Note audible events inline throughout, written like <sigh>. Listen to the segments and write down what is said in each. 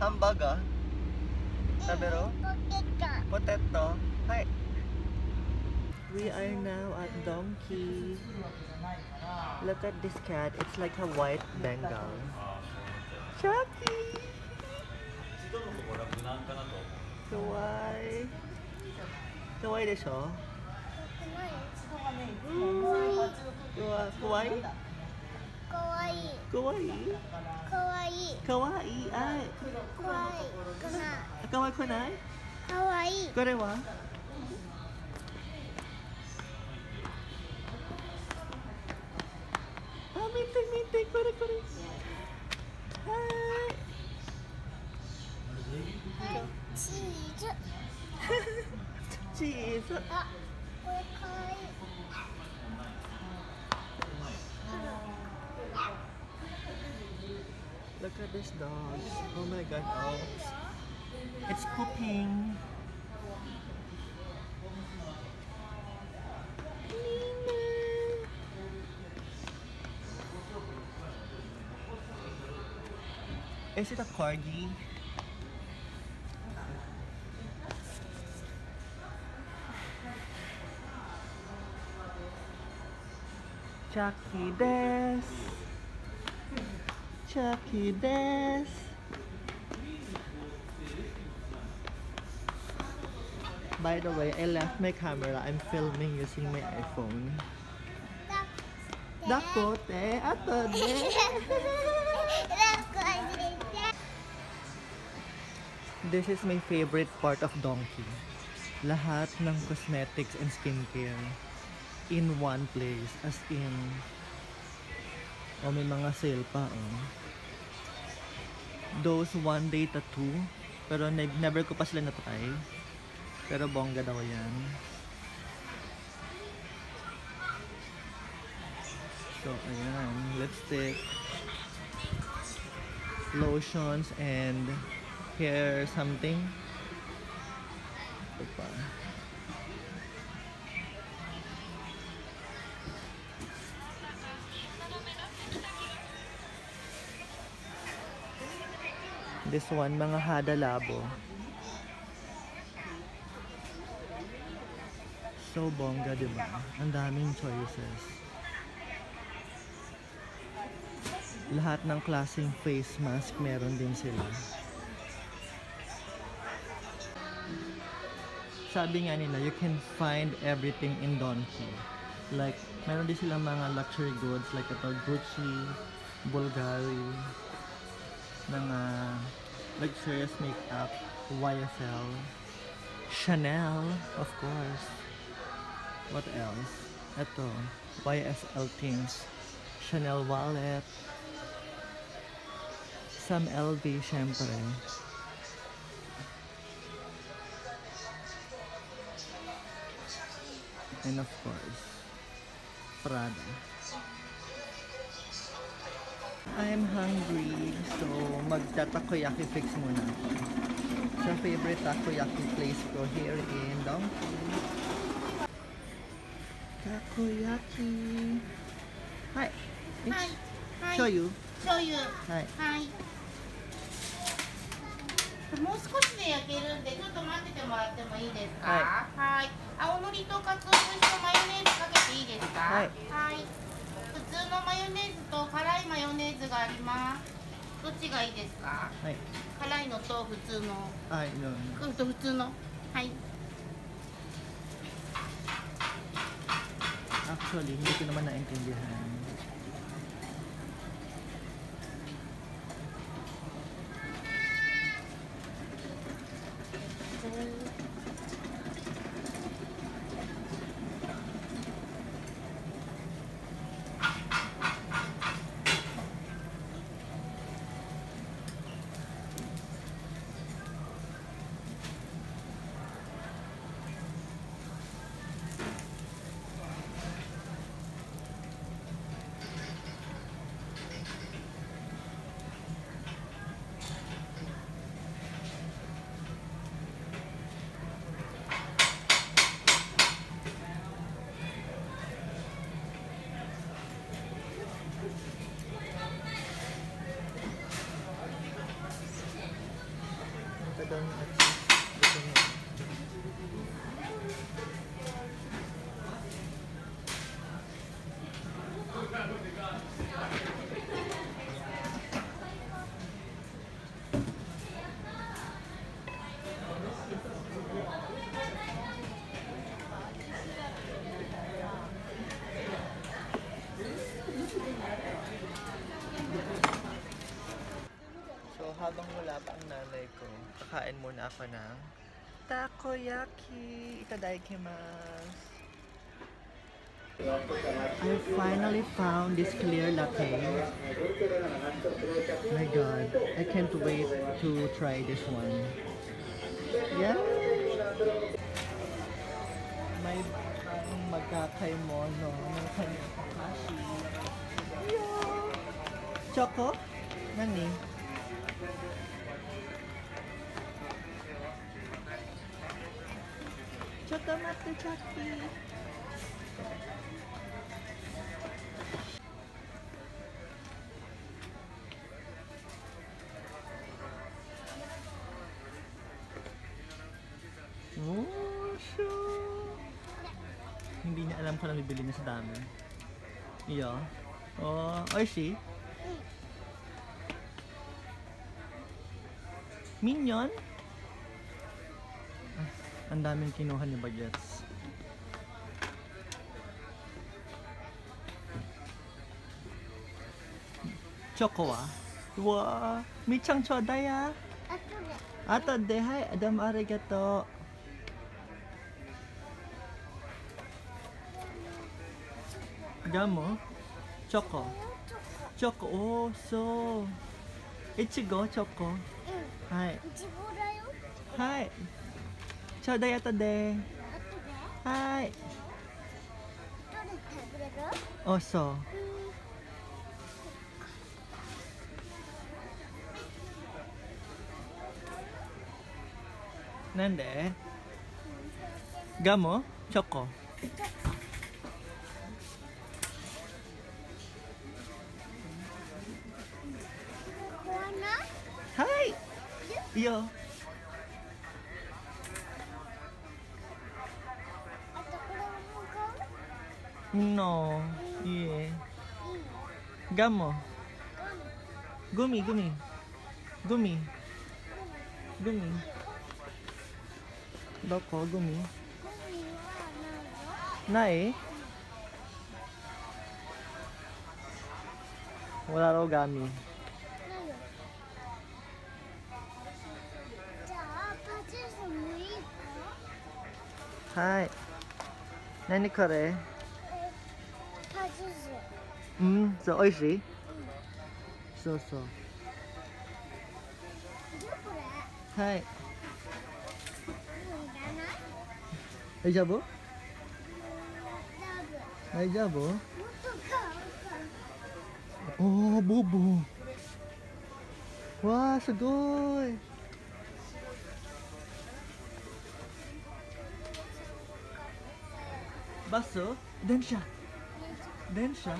hamburger? Taberu? ポテト Potato? Hi. We are now at Donkey. Look at this cat. It's like a white Bengal. Chucky! 一度のところは無難 かわいい。かわい？い。かわいい。かわい？い。あい。かわいくない。かわくない？かわいい。これは？あ、見て見て、これこれ。はい。チーズ。<laughs> チーズ。あ、これかわいい。Look at this dog. Oh my god. Oh. It's pooping. Is it a corgi? Chucky des. Chucky Bass. By the way, I left my camera. I'm filming using my iPhone. Dakote, ato de. This is my favorite part of Donkey. Lahat ng cosmetics and skincare in one place. As in, o oh, may mga sale pa, oh. Those one day tattoo. Pero ne- never ko pa sila na-try. Pero bongga daw yan. So, ayan. Lipstick. Lotions and hair something. Ito pa. This one, mga hada labo. So bongga, di ba? Ang daming choices. Lahat ng klaseng face mask meron din sila. Sabi nga nila, you can find everything in Donkey. Like, meron din silang mga luxury goods like ito, Gucci, Bulgari, mga luxurious makeup, YSL, Chanel, of course. What else? Ito, YSL things, Chanel wallet, some LV syempre. And of course, Prada. I'm hungry, so magtatakoyaki fix muna ako. Sa favorite takoyaki place ko here in Donkey. Takoyaki. Hi. はい。show you. 醤油。Hi. はい。もう少しで焼けるんで、ちょっと待っててもらってもいいですか。はい。青のりと鰹節とマヨネーズかけていいですか。はいはい。普通のマヨネーズと辛いマヨネーズがあります。どっちがいいですか？Hi. 辛いのと普通の。Ay, no. うんと普通の。はい。Actually, hindi ko naman naintindihan. Kakain muna ako ng takoyaki. Itadaikimasu. I finally found this clear latte. My god, I can't wait to try this one. Yeah! May parang magkakaimono ng kanyang kakashi. Yeah! Choco? Nani? Chocolate Chucky. Oh, sure. Hindi niya alam kung ano bibili niya sa dami. Iyo. Oh, oishi. Minion? Ah, ang daming kinuha ni Bagets. Choco wa? Wa, michang chodai ya. あとで後ではいどうもありがとうガムチョコチョコおおそういちごチョコうんはいいちごだよはい ちょうだい後であとではいどれ食べれるおそううんなんでガムチョコここはなはいいいよ no いいえいいのガムガムグミグミグミグミどこグミグミはないよない Wala raw gami. ないよ うん、そう、おいしいそうそう。じゃあこれはい。もういらない大丈夫ラブ大丈夫もっと買うかおー、ボボわー、すごい。バス電車電車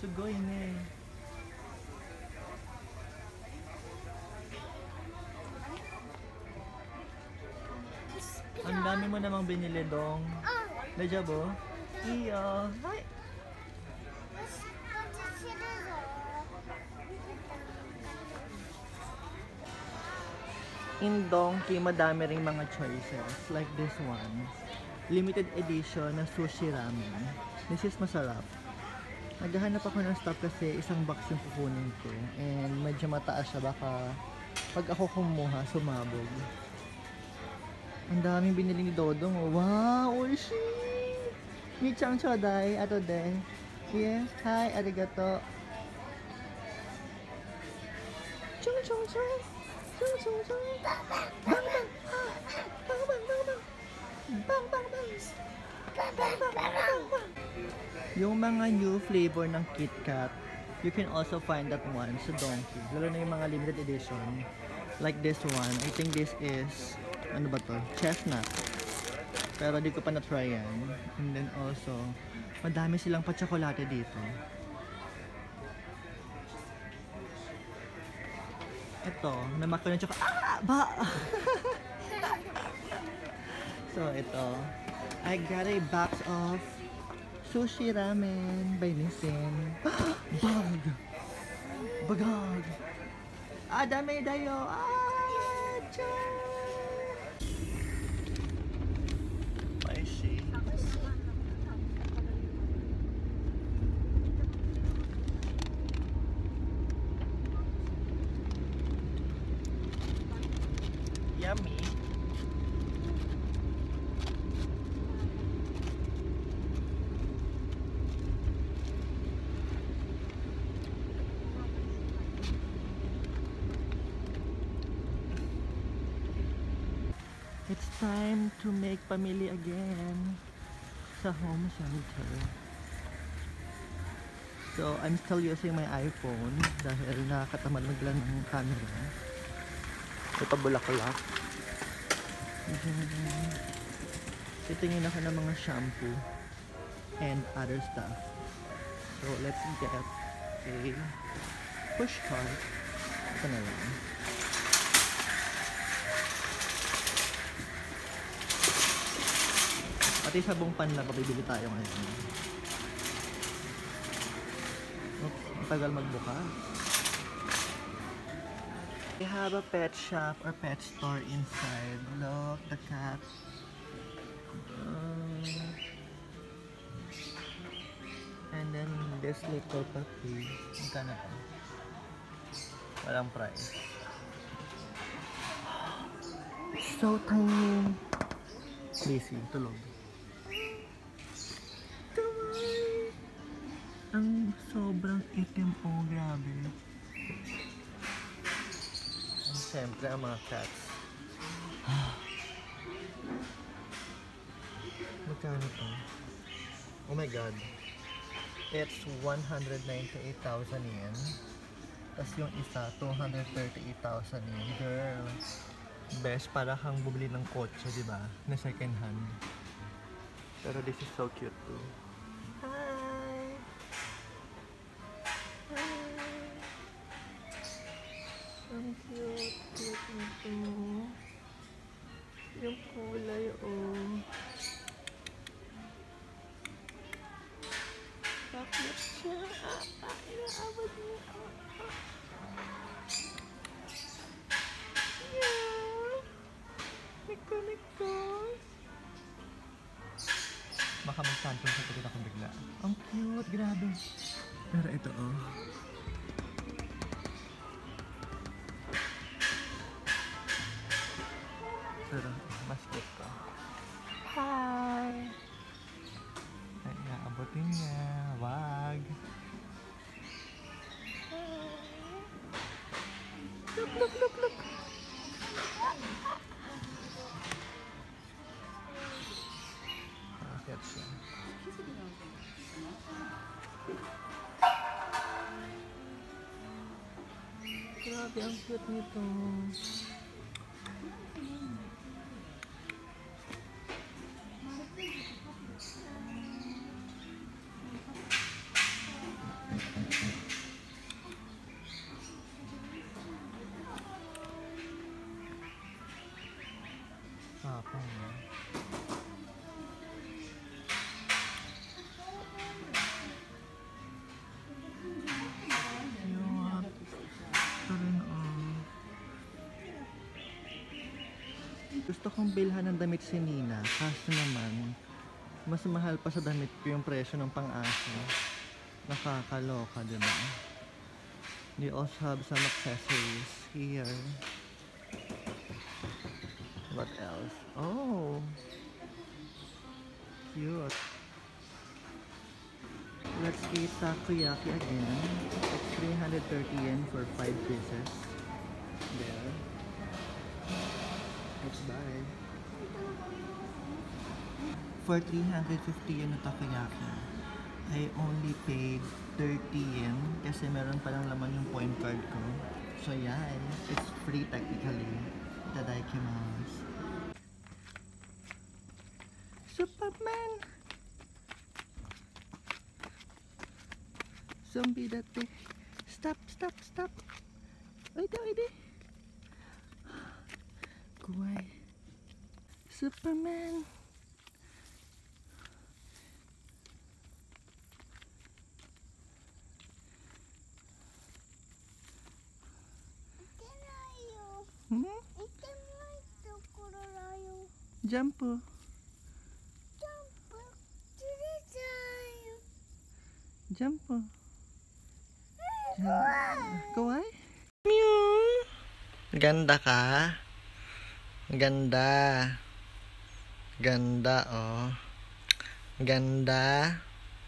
すごいね。Ang dami mo namang binili dong. うん大丈夫いいよ。はい。よしパチするぞ In Donkey, madami ring mga choices. Like this one. Limited edition na sushi ramen. This is masarap. Naghahanap ako ng stock kasi isang box yung kukunin ko. And medyo mataas siya. Baka pag ako kumuha, sumabog. Ang daming binili ni Dodong. oh. Wow! Oishi! Michang chodai. Ato de. Yeah. Hi. Arigato. Chung chung chung. Chung chung chung. Bang bang. Ah, Bang bang bang bang. Bang bang bang. Bang bang bang bang bang. Yung mga new flavor ng Kit Kat, you can also find that one sa Donkey. Lalo na yung mga limited edition. Like this one. I think this is, ano ba to? Chestnut. Pero di ko pa na-try yan. And then also, madami silang pa-chocolate dito. ito, may macaroni tsaka, ah, ba! <laughs> so, ito, I got a box of sushi ramen by Nissin. <gasps> Bag! Bagag! Ah, dami dayo! Ah, chan! I see. Yummy. It's time to make family again sa home center. So, I'm still using my iPhone dahil nakakatamad maglan ng camera. Ito bulaklak. Titingin ako ng mga shampoo and other stuff. So, let's get a push cart. Ito na lang. Pati sabong panla, pabibili tayo ngayon. Oops, ang tagal magbuka. We have a pet shop or pet store inside. Look, the cat. Um, and then this little puppy. Magkano to? Walang price. So tiny. Busy, tulog. Sobrang itim po, grabe. And siyempre, ang mga cats. <sighs> Magkano to? Oh my god. It's 198,000 yen. Tapos yung isa, 238,000 yen. Girl. Best para kang bumili ng kotse, di ba? Na second hand. Pero this is so cute too. Baka mag-tantrum sa tikit ako bigla. Ang cute, grabe. Pero ito, oh. Pero, mas cute ko. Hi! Ay, naabotin niya. Grabe, ang cute nito. Gusto kong bilhan ng damit si Nina. Kaso naman, mas mahal pa sa damit ko yung presyo ng pang-aso. Nakakaloka, di ba? They also have some accessories here. What else? Oh! Cute. Let's eat takoyaki again. It's 330 yen for 5 pieces. Let's buy. For 350 yen na takoyaki, I only paid 30 yen kasi meron palang laman yung point card ko. So yan, it's free technically. Itadakimasu. Superman! Zombie dati. Stop, stop, stop. Oide, oide. Kuway. Superman. Hmm? 行ってないところだよ Jump po. ジャンプ釣れちゃうよ Jump po. Kuway? Mew. Ganda ka? Ganda. Ganda, oh. Ganda.